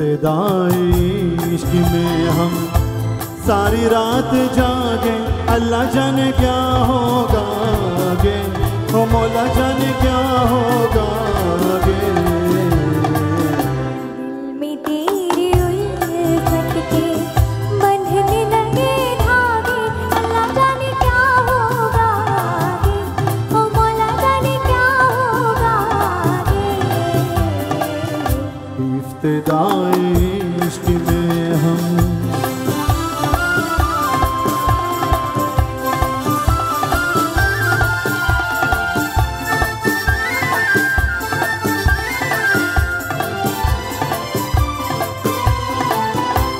इश्क में हम सारी रात जागे। अल्लाह जाने क्या होगा आगे। हो मौला जाने क्या इब्तदाई इश्क में हम।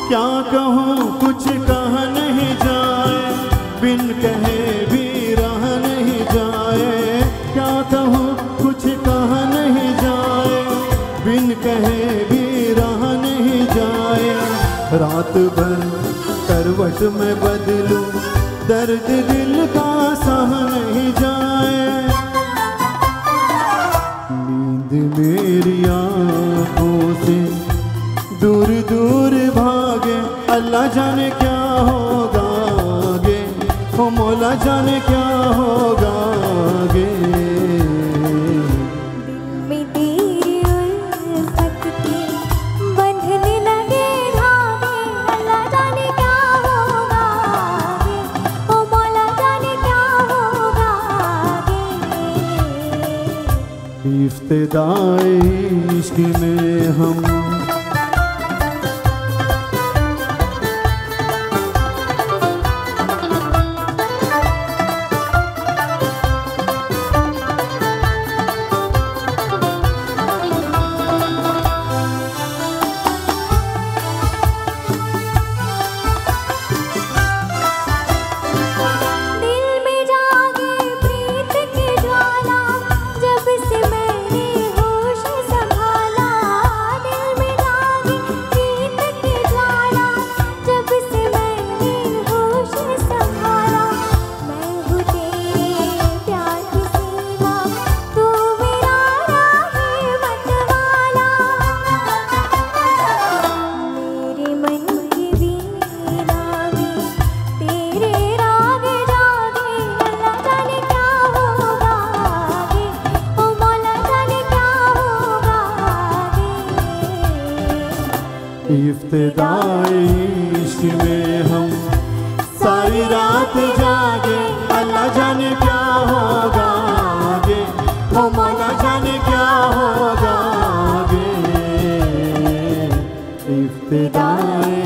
क्या कहूँ कुछ कहा रात भर करवट में बदलू, दर्द दिल का सह नहीं जाए। नींद मेरी आँखों से दूर दूर भागे, अल्लाह जाने क्या होगा आगे? ओ मौला जाने क्या इफ्तदाई इश्क में हम इफ्तदाई इश्क में हम सारी रात जागे। अल्लाह जाने क्या होगा आगे। ओ मौला जाने क्या होगा आगे। इफ्तदाई